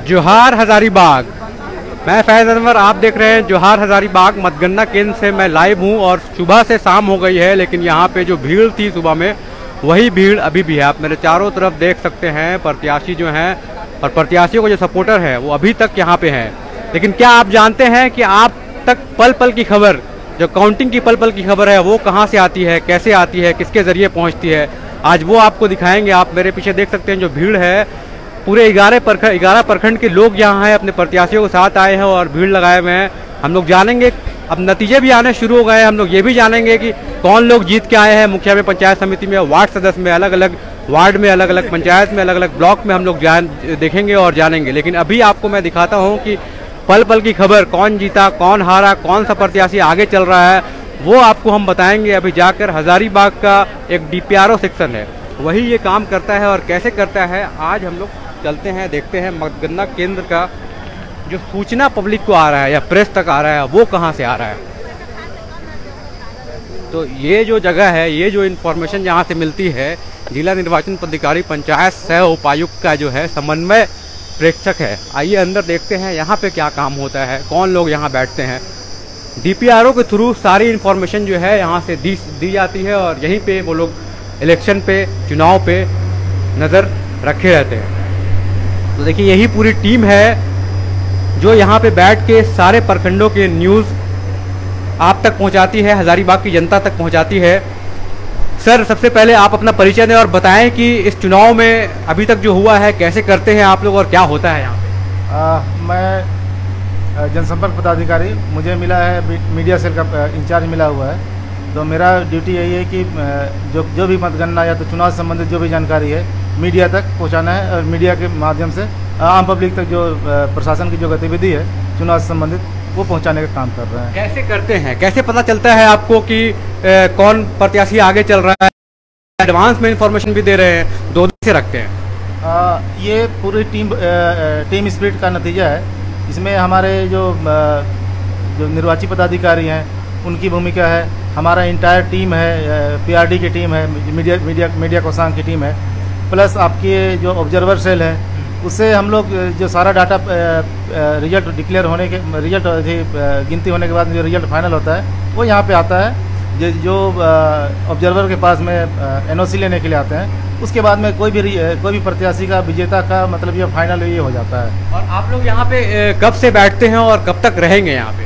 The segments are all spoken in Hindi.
जोहार हजारीबाग मैं फैज अनवर, आप देख रहे हैं जोहार हजारीबाग मतगणना केंद्र से मैं लाइव हूँ और सुबह से शाम हो गई है, लेकिन यहाँ पे जो भीड़ थी सुबह में, वही भीड़ अभी भी है। आप मेरे चारों तरफ़ देख सकते हैं, प्रत्याशी जो हैं और प्रत्याशियों को जो सपोर्टर है, वो अभी तक यहाँ पे हैं। लेकिन क्या आप जानते हैं कि आप तक पल पल की खबर, जो काउंटिंग की पल पल की खबर है, वो कहाँ से आती है, कैसे आती है, किसके ज़रिए पहुँचती है, आज वो आपको दिखाएँगे। आप मेरे पीछे देख सकते हैं जो भीड़ है पूरे ग्यारह प्रखंड ग्यारह प्रखंड के लोग यहाँ हैं, अपने प्रत्याशियों के साथ आए हैं और भीड़ लगाए हुए हैं। हम लोग जानेंगे, अब नतीजे भी आने शुरू हो गए हैं। हम लोग ये भी जानेंगे कि कौन लोग जीत के आए हैं। मुखिया में पंचायत समिति में, वार्ड सदस्य में अलग अलग वार्ड में अलग अलग पंचायत में अलग अलग ब्लॉक में हम लोग जान देखेंगे और जानेंगे। लेकिन अभी आपको मैं दिखाता हूँ कि पल पल की खबर, कौन जीता, कौन हारा, कौन सा प्रत्याशी आगे चल रहा है, वो आपको हम बताएँगे। अभी जाकर हजारीबाग का एक डीपीआरओ सेक्शन है, वही ये काम करता है और कैसे करता है, आज हम लोग चलते हैं, देखते हैं मतगणना केंद्र का जो सूचना पब्लिक को आ रहा है या प्रेस तक आ रहा है, वो कहाँ से आ रहा है? तो ये जो जगह है, ये जो इन्फॉर्मेशन यहाँ से मिलती है, जिला निर्वाचन पदाधिकारी, पंचायत सह उपायुक्त का जो है समन्वय प्रेक्षक है। आइए अंदर देखते हैं यहाँ पे क्या काम होता है, कौन लोग यहाँ बैठते हैं। डीपीआरओ के थ्रू सारी इन्फॉर्मेशन जो है यहाँ से दी दी जाती है और यहीं पे वो लोग इलेक्शन पे, चुनाव पे नज़र रखे रहते हैं। तो देखिए, यही पूरी टीम है जो यहाँ पे बैठ के सारे प्रखंडों के न्यूज़ आप तक पहुँचाती है, हज़ारीबाग की जनता तक पहुँचाती है। सर, सबसे पहले आप अपना परिचय दें और बताएँ कि इस चुनाव में अभी तक जो हुआ है, कैसे करते हैं आप लोग और क्या होता है यहाँ पे? मैं जनसंपर्क पदाधिकारी, मुझे मिला है, मीडिया सेल का इंचार्ज मिला हुआ है। तो मेरा ड्यूटी यही है कि जो जो भी मतगणना या तो चुनाव संबंधित जो भी जानकारी है मीडिया तक पहुंचाना है और मीडिया के माध्यम से आम पब्लिक तक जो प्रशासन की जो गतिविधि है चुनाव से संबंधित वो पहुँचाने का काम कर रहे हैं। कैसे करते हैं? कैसे पता चलता है आपको कि ए, कौन प्रत्याशी आगे चल रहा है? एडवांस में इंफॉर्मेशन भी दे रहे हैं दो दिन से रखते हैं। आ, ये पूरी टीम आ, टीम स्प्रिट का नतीजा है। इसमें हमारे जो आ, जो निर्वाची पदाधिकारी हैं उनकी भूमिका है। हमारा इंटायर टीम है पीआरडी की टीम है मीडिया मीडिया मीडिया कोसांग की टीम है। प्लस आपकी जो ऑब्जर्वर सेल है उससे हम लोग जो सारा डाटा रिज़ल्ट डिक्लेयर होने के रिज़ल्ट गिनती होने के बाद जो रिज़ल्ट फाइनल होता है, वो यहाँ पे आता है। जो ऑब्जर्वर के पास में एनओसी लेने के लिए आते हैं, उसके बाद में कोई भी कोई भी प्रत्याशी का विजेता का मतलब ये फाइनल ये हो जाता है। और आप लोग यहाँ पे कब से बैठते हैं और कब तक रहेंगे यहाँ पे?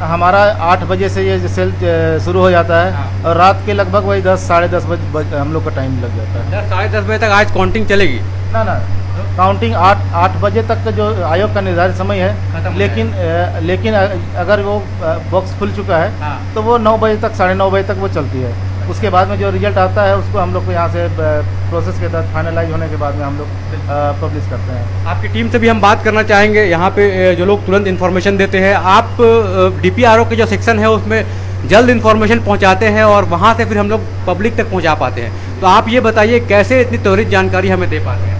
हमारा आठ बजे से ये सेल शुरू हो जाता है हाँ। और रात के लगभग वही दस साढ़े दस बजे हम लोग का टाइम लग जाता है दस साढ़े दस बजे तक आज काउंटिंग चलेगी ना ना काउंटिंग आठ आठ बजे तक का जो आयोग का निर्धारित समय है लेकिन है। लेकिन अगर वो बॉक्स खुल चुका है हाँ। तो वो नौ बजे तक साढ़े नौ बजे तक वो चलती है उसके बाद में जो रिज़ल्ट आता है उसको हम लोग को यहाँ से प्रोसेस के तहत फाइनलाइज होने के बाद में हम लोग पब्लिश करते हैं। आपकी टीम से भी हम बात करना चाहेंगे। यहाँ पे जो लोग तुरंत इन्फॉर्मेशन देते हैं आप डीपीआरओ के जो सेक्शन है उसमें जल्द इन्फॉर्मेशन पहुँचाते हैं और वहाँ से फिर हम लोग पब्लिक तक पहुँचा पाते हैं। तो आप ये बताइए कैसे इतनी त्वरित जानकारी हमें दे पाते हैं?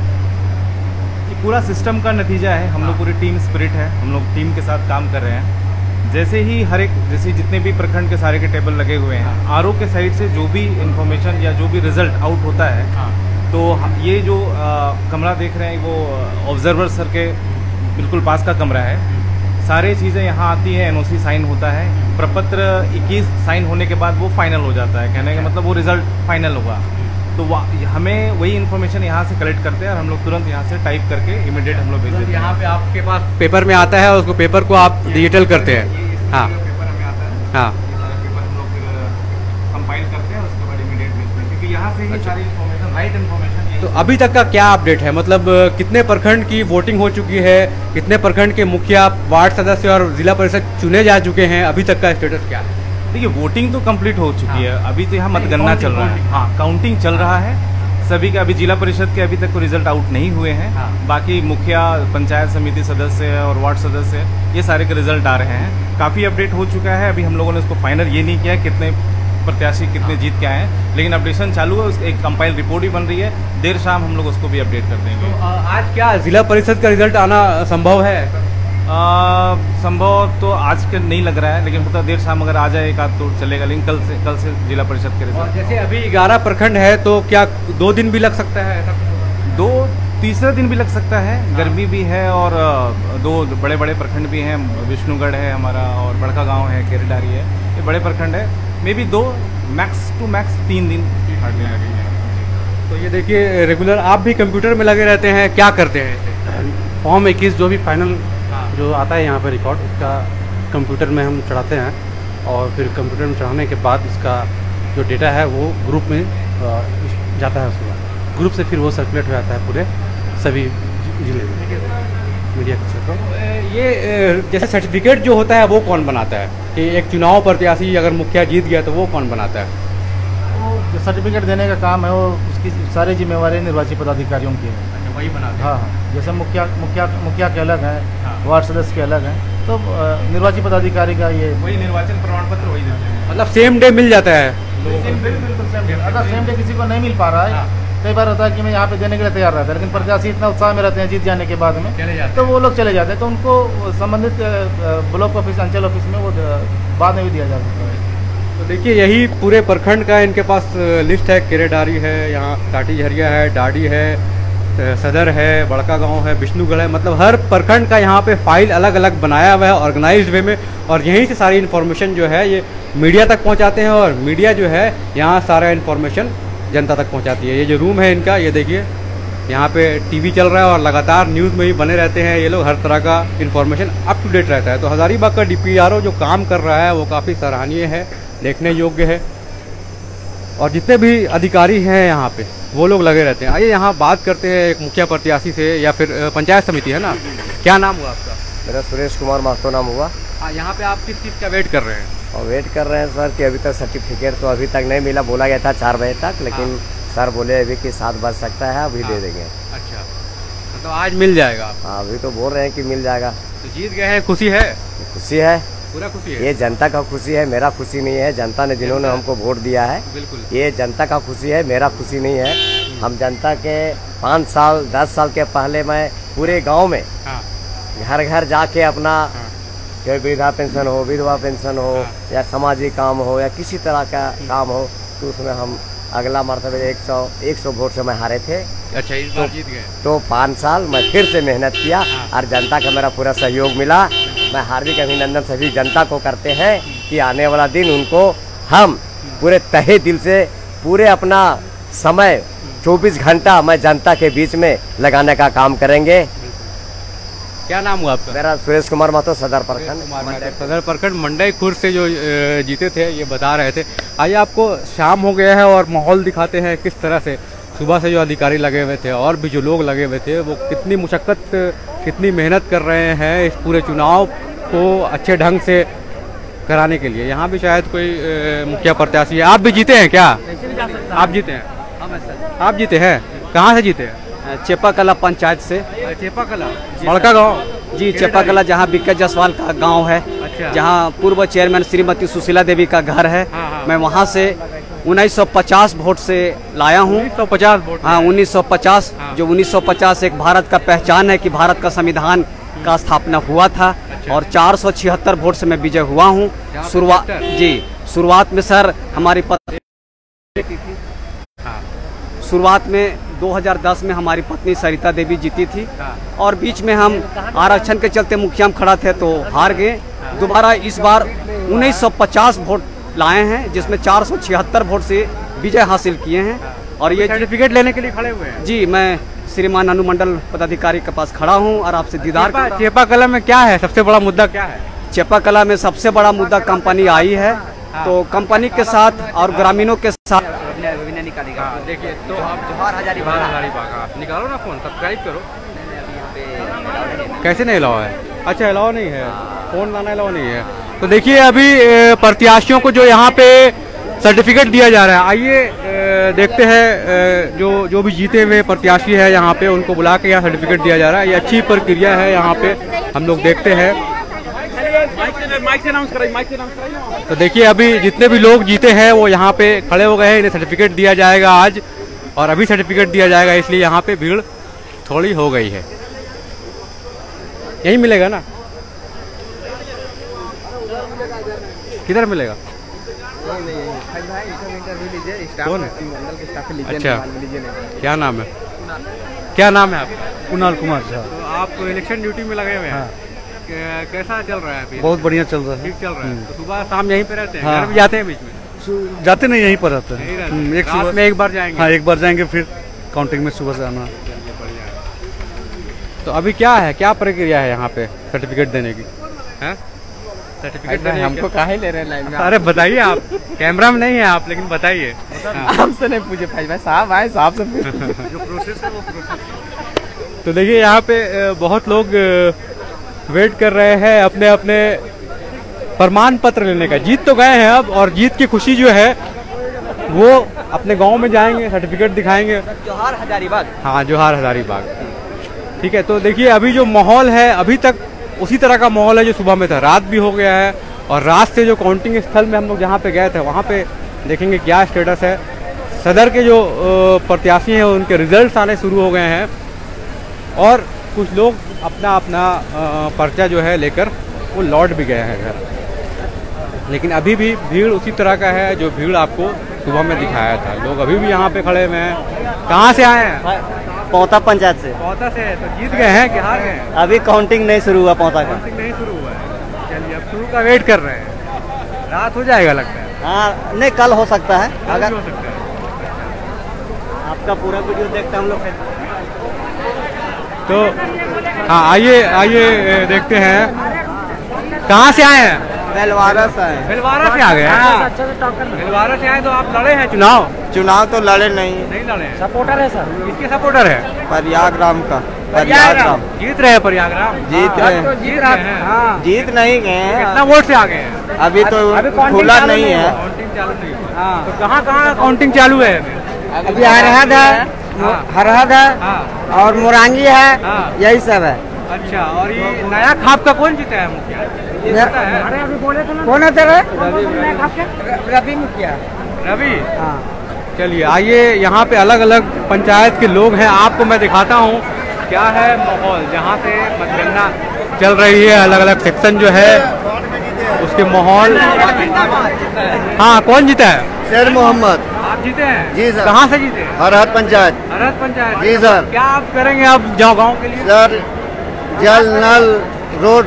पूरा सिस्टम का नतीजा है। हम लोग पूरी टीम स्पिरिट है। हम लोग टीम के साथ काम कर रहे हैं। जैसे ही हर एक जैसे जितने भी प्रखंड के सारे के टेबल लगे हुए हैं आर के साइड से जो भी इंफॉर्मेशन या जो भी रिज़ल्ट आउट होता है हाँ। तो ये जो आ, कमरा देख रहे हैं वो ऑब्जर्वर सर के बिल्कुल पास का कमरा है। सारे चीज़ें यहाँ आती हैं एनओसी साइन होता है। प्रपत्र 21 साइन होने के बाद वो फाइनल हो जाता है। कहने का मतलब वो रिज़ल्ट फाइनल होगा। तो हमें वही इन्फॉर्मेशन यहाँ से कलेक्ट करते हैं और हम लोग तुरंत यहाँ से टाइप करके इमीडिएट हम लोग भेज देते हैं। यहाँ पे आपके पास पेपर में आता है उसको पेपर को आप डिजिटल करते हैं। हाँ। पेपर हमें आता है। हाँ। पेपर हम लोग फिर कंपाइल करते हैं उसके बाद इमीडिएट भेजते हैं। क्योंकि यहाँ से ही अच्छा। सारी इन्फॉर्मेशन राइट इन्फॉर्मेशन तो अभी तक का क्या अपडेट है? मतलब कितने प्रखंड की वोटिंग हो चुकी है? कितने प्रखंड के मुखिया वार्ड सदस्य और जिला परिषद चुने जा चुके हैं? अभी तक का स्टेटस क्या है? देखिए वोटिंग तो कंप्लीट हो चुकी हाँ। है। अभी तो यहाँ मतगणना चल रहा है। हाँ। काउंटिंग चल रहा है। सभी के अभी जिला परिषद के अभी तक कोई रिज़ल्ट आउट नहीं हुए हैं। हाँ। बाकी मुखिया पंचायत समिति सदस्य और वार्ड सदस्य ये सारे के रिज़ल्ट आ रहे हैं। काफ़ी अपडेट हो चुका है। अभी हम लोगों ने उसको फाइनल ये नहीं किया कितने प्रत्याशी कितने हाँ। जीत के आए हैं। लेकिन अपडेशन चालू है। एक कंपाइल रिपोर्ट भी बन रही है। देर शाम हम लोग उसको भी अपडेट कर देंगे। तो आज क्या जिला परिषद का रिज़ल्ट आना संभव है? संभव तो आज के नहीं लग रहा है लेकिन पता देर शाम अगर आ जाए एक आध तो चलेगा लेकिन कल से कल से जिला परिषद के रिज़ल्ट जैसे अभी ग्यारह प्रखंड है तो क्या दो दिन भी लग सकता है ऐसा दो तीसरा दिन भी लग सकता है गर्मी भी है और दो बड़े बड़े प्रखंड भी हैं विष्णुगढ़ है हमारा और बड़का गाँव है केरडारी है ये बड़े प्रखंड है मे बी दो मैक्स टू मैक्स तीन दिन हार्डली लगेंगे। तो ये देखिए रेगुलर आप भी कंप्यूटर में लगे रहते हैं क्या करते हैं फॉर्म इक्कीस जो भी फाइनल हाँ। जो आता है यहाँ पर रिकॉर्ड उसका कंप्यूटर में हम चढ़ाते हैं और फिर कंप्यूटर में चढ़ाने के बाद उसका जो डेटा है वो ग्रुप में जाता है उसका ग्रुप से फिर वो सर्कुलेट हो जाता है पूरे सभी ज़िले में। मीडिया के क्षेत्र तो ये जैसे सर्टिफिकेट जो होता है वो कौन बनाता है? कि एक चुनाव प्रत्याशी अगर मुखिया जीत गया तो वो कौन बनाता है? वो सर्टिफिकेट देने का काम है वो उसकी सारी जिम्मेवारी निर्वाचित पदाधिकारियों की है। वही बनाते हाँ हाँ। जैसे मुखिया मुखिया मुखिया के अलग हाँ। हैं। वार्ड सदस्य के अलग हैं। तो अ, निर्वाची पदाधिकारी का ये वही निर्वाचन प्रमाण पत्र वही देते हैं। मतलब सेम डे मिल जाता है। बिल्कुल सेम डे अगर सेम डे किसी को नहीं मिल पा रहा हाँ। है। कई बार होता है कि मैं यहाँ पे देने के लिए तैयार रहता है लेकिन प्रत्याशी इतना उत्साह में रहते हैं जीत जाने के बाद में चले जाते तो वो लोग चले जाते हैं। तो उनको संबंधित ब्लॉक ऑफ़िस अंचल ऑफ़िस में वो बाद में भी दिया जा सकता है। तो देखिए यही पूरे प्रखंड का इनके पास लिस्ट है। केरेडारी है यहाँ टाटी झरिया है डाडी है सदर है, बड़का गाँव है विष्णुगढ़ है मतलब हर प्रखंड का यहाँ पे फ़ाइल अलग अलग बनाया हुआ है ऑर्गेनाइज वे में, और यहीं से सारी इन्फॉर्मेशन जो है ये मीडिया तक पहुँचाते हैं, और मीडिया जो है यहाँ सारा इन्फॉर्मेशन जनता तक पहुँचाती है। ये जो रूम है इनका, ये देखिए, यहाँ पे टीवी चल रहा है और लगातार न्यूज़ में ही बने रहते हैं, ये लोग हर तरह का इन्फॉर्मेशन अप टू डेट रहता है। तो हज़ारीबाग का डीपीआरओ जो काम कर रहा है, वो काफ़ी सराहनीय है, देखने योग्य है। और जितने भी अधिकारी हैं यहाँ पे वो लोग लगे रहते हैं। आइए यहाँ बात करते हैं एक मुखिया प्रत्याशी से या फिर पंचायत समिति है ना? क्या नाम हुआ आपका? मेरा सुरेश कुमार महतो नाम हुआ। हाँ यहाँ पे आप किस चीज़ का वेट कर रहे हैं? और वेट कर रहे हैं सर कि अभी तक सर्टिफिकेट तो अभी तक नहीं मिला बोला गया था चार बजे तक लेकिन सर बोले अभी कि सात बज सकता है अभी दे हाँ। देंगे। अच्छा। मतलब आज मिल जाएगा हाँ अभी तो बोल रहे हैं कि मिल जाएगा। तो जीत गए हैं खुशी है? खुशी है। पूरा खुशी है? ये जनता का खुशी है मेरा खुशी नहीं है। जनता ने जिन्होंने हमको वोट दिया है बिल्कुल। ये जनता का खुशी है मेरा खुशी नहीं है। हम जनता के पाँच साल दस साल के पहले मैं पूरे गाँव में हाँ। घर घर जाके अपना हाँ। कोई वृद्धा पेंशन हो विधवा पेंशन हो हाँ। या सामाजिक काम हो या किसी तरह का काम हो तो उसमें हम अगला मरतबे एक सौ एक सौ वोट से मैं हारे थे। अच्छा इस बार जीत गए? तो पाँच साल मैं फिर से मेहनत किया हाँ। और जनता का मेरा पूरा सहयोग मिला। मैं हार्दिक अभिनंदन सभी जनता को करते हैं कि आने वाला दिन उनको हम पूरे तहे दिल से पूरे अपना समय 24 घंटा मैं जनता के बीच में लगाने का काम करेंगे। क्या नाम हुआ आपका? मेरा सुरेश कुमार महतो सदर प्रखंड। सदर प्रखंड मंडई खुर्द से जो जीते थे ये बता रहे थे। आइए आपको शाम हो गया है और माहौल दिखाते हैं किस तरह से। सुबह से जो अधिकारी लगे हुए थे और भी जो लोग लगे हुए थे वो कितनी मुशक्क़त कितनी मेहनत कर रहे हैं इस पूरे चुनाव को अच्छे ढंग से कराने के लिए। यहाँ भी शायद कोई मुखिया प्रत्याशी है। आप भी जीते हैं क्या? आप जीते हैं? आप जीते हैं? कहाँ से जीते हैं? चेपा कला पंचायत से। चेपा कला बड़का गाँव? जी चेपा कला जहाँ बीके जायसवाल का गाँव है। अच्छा। जहाँ पूर्व चेयरमैन श्रीमती सुशीला देवी का घर है। हाँ, हाँ। मैं वहाँ से 1950 वोट से लाया हूँ। उन्नीस सौ पचास वोट हाँ 1950 हाँ। जो 1950 एक भारत का पहचान है कि भारत का संविधान का स्थापना हुआ था अच्छा। और चार सौ छिहत्तर वोट से मैं विजय हुआ हूँ। शुरुआत जी शुरुआत में सर हमारी पत्नी हाँ। शुरुआत में 2010 में हमारी पत्नी सरिता देवी जीती थी हाँ। और बीच में हम आरक्षण के चलते मुखिया में खड़ा थे तो हार गए। दोबारा इस बार 1950 वोट लाए हैं जिसमें चार सौ छिहत्तर वोट से विजय हासिल किए हैं। और ये सर्टिफिकेट लेने के लिए खड़े हुए हैं? जी मैं श्रीमान अनुमंडल पदाधिकारी के पास खड़ा हूँ और आपसे दीदार चेपा, चेपा कला में क्या है? सबसे बड़ा मुद्दा क्या है? चेपा कला में सबसे बड़ा मुद्दा कंपनी आई है। तो कंपनी के साथ और ग्रामीणों के साथ हाँ, देखिए तो आप जोहार हजारीबाग हजारीबाग हाँ, निकालो ना फ़ोन सब्सक्राइब करो। कैसे नहीं अलावा है? अच्छा अलाव नहीं है। फ़ोन लाना अलाव नहीं है। तो देखिए, अभी प्रत्याशियों को जो यहाँ पे सर्टिफिकेट दिया जा रहा है, आइए देखते हैं जो जो भी जीते हुए प्रत्याशी है यहाँ पे, उनको बुला के यहाँ सर्टिफिकेट दिया जा रहा है। ये अच्छी प्रक्रिया है यहाँ पे, हम लोग देखते हैं। तो देखिए, अभी जितने भी लोग जीते हैं, वो यहाँ पे खड़े हो गए हैं, इन्हें सर्टिफिकेट दिया जाएगा आज, और अभी सर्टिफिकेट दिया जाएगा, इसलिए यहाँ पे भीड़ थोड़ी हो गई है। यही मिलेगा ना? किधर मिलेगा? कौन अच्छा। क्या नाम है? क्या नाम है आपका? कुणाल कुमार झा तो आप इलेक्शन ड्यूटी में लगे हुए हैं? कै- कैसा चल रहा है अभी? बहुत बढ़िया चल रहा है। ठीक चल रहा है? तो सुबह शाम यहीं पे रहते हैं? हाँ। घर भी जाते हैं बीच में? जाते नहीं यहीं पर रहते हैं। हम्म, हैं। एक सुबह में एक बार जाएँगे? हाँ एक बार जाएँगे फिर काउंटिंग में सुबह से आना। तो अभी क्या है? क्या प्रक्रिया है यहाँ पे सर्टिफिकेट देने की? हैं? सर्टिफिकेट हमको काहे ले रहे हैं लाइन में अरे बताइए आप कैमरा में नहीं है आप लेकिन बताइए। हमसे नहीं पूछे भाई भाई साहब आए साहब से पूछे। जो प्रोसेस है वो प्रोसेस तो देखिए यहाँ पे बहुत लोग वेट कर रहे हैं अपने अपने प्रमाण पत्र लेने का। जीत तो गए हैं अब और जीत की खुशी जो है वो अपने गाँव में जाएँगे सर्टिफिकेट दिखाएँगे। जोहार हजारीबाग। हाँ जोहार हजारीबाग। ठीक है तो देखिए अभी जो माहौल है अभी तक उसी तरह का माहौल है जो सुबह में था। रात भी हो गया है और रात से जो काउंटिंग स्थल में हम लोग जहाँ पे गए थे, वहाँ पे देखेंगे क्या स्टेटस है। सदर के जो प्रत्याशी हैं, उनके रिजल्ट्स आने शुरू हो गए हैं और कुछ लोग अपना अपना पर्चा जो है लेकर वो लौट भी गए हैं घर। लेकिन अभी भी भीड़ उसी तरह का है जो भीड़ आपको सुबह में दिखाया था। लोग अभी भी यहाँ पे खड़े हुए हैं। कहाँ से आए हैं? पौता पंचायत से। पौता से तो जीत गए हैं कि हार गए अभी काउंटिंग नहीं शुरू हुआ पौता का। काउंटिंग नहीं शुरू हुआ है। चलिए अब शुरू का वेट कर रहे हैं। रात हो जाएगा लगता है। हाँ नहीं कल हो सकता है। अगर हो सकता है। आपका पूरा वीडियो देखते हम लोग तो हाँ आइए आइए देखते हैं। कहाँ से आए हैं? बेलवारा से आए भिलवाड़ा से आ गए? हैं। भिलवाड़ा से आए तो आप लड़े हैं चुनाव? चुनाव? तो लड़े नहीं। नहीं लड़े सपोर्टर है सर किसके सपोर्टर है? प्रयागराम का। प्रयागराम। जीत रहे हैं प्रयागराम? जीत रहे हैं। जीत रहे हैं। जीत नहीं गए कितना वोट से आ गए अभी तो खुला नहीं है। काउंटिंग चालू नहीं तो कहाँ कहाँ काउंटिंग चालू है? अभी अभी हरहद है। हरहद है और मुरांगी है हाँ। यही सब है। अच्छा और ये नया खाप का कौन जीता है मुखिया? है कौन है तेरे? रवि मुखिया। रवि? हाँ। चलिए आइए यहाँ पे अलग अलग पंचायत के लोग हैं। आपको मैं दिखाता हूँ क्या है माहौल जहाँ से मतगणना चल रही है। अलग अलग सेक्शन जो है उसके माहौल हाँ कौन जीता है? शेर मोहम्मद। आप जीते हैं? जी सर। कहाँ से जीते हैं? हरहद पंचायत। अरहत पंचायत। जी सर। क्या आप करेंगे आप जाओ गाँव के लिए? सर जल नल रोड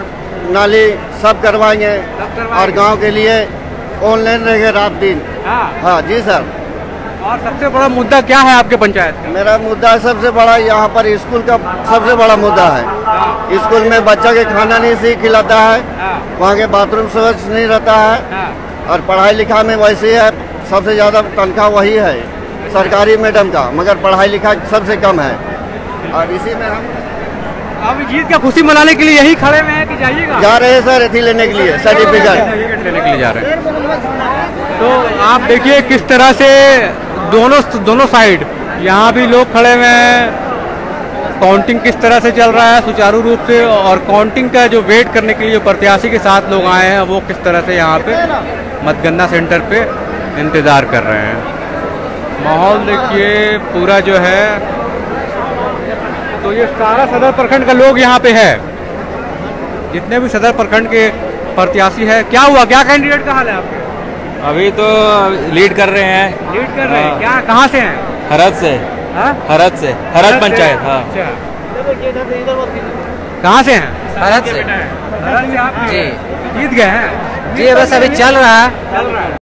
नाली सब करवाएँगे और गाँव के लिए ऑनलाइन रहेंगे रात दिन। हाँ। हाँ जी सर। और सबसे बड़ा मुद्दा क्या है आपके पंचायत का? मेरा मुद्दा सबसे बड़ा यहाँ पर स्कूल का सबसे बड़ा मुद्दा है। स्कूल में बच्चा के खाना नहीं सही खिलाता है हाँ। वहाँ के बाथरूम स्वच्छ नहीं रहता है। हाँ। और पढ़ाई लिखाई में वैसे है सबसे ज़्यादा तनख्वाह वही है सरकारी मैडम का मगर पढ़ाई लिखाई सबसे कम है। और इसी में हम अब जीत का खुशी मनाने के लिए यही खड़े में है कि जाइएगा। जा रहे हैं सर अथी लेने के लिए सर्टिफिकेट। लेने के लिए जा रहे हैं। तो आप देखिए किस तरह से दोनों दोनों साइड यहाँ भी लोग खड़े हुए हैं। काउंटिंग किस तरह से चल रहा है सुचारू रूप से और काउंटिंग का जो वेट करने के लिए जो प्रत्याशी के साथ लोग आए हैं वो किस तरह से यहाँ पे मतगणना सेंटर पे इंतज़ार कर रहे हैं। माहौल देखिए पूरा जो है तो ये सारा सदर प्रखंड का लोग यहाँ पे है। जितने भी सदर प्रखंड के प्रत्याशी है क्या हुआ? क्या कैंडिडेट का हाल है आपके? अभी तो लीड कर रहे हैं। लीड कर रहे हैं? हाँ। क्या कहाँ से हैं? हरद से। हाँ? हरद से। हरद पंचायत हाँ। अच्छा। कहाँ से हैं? हरद से। हरद से। आप जी। जीत गए हैं। जी बस अभी चल रहा है। चल रहा है।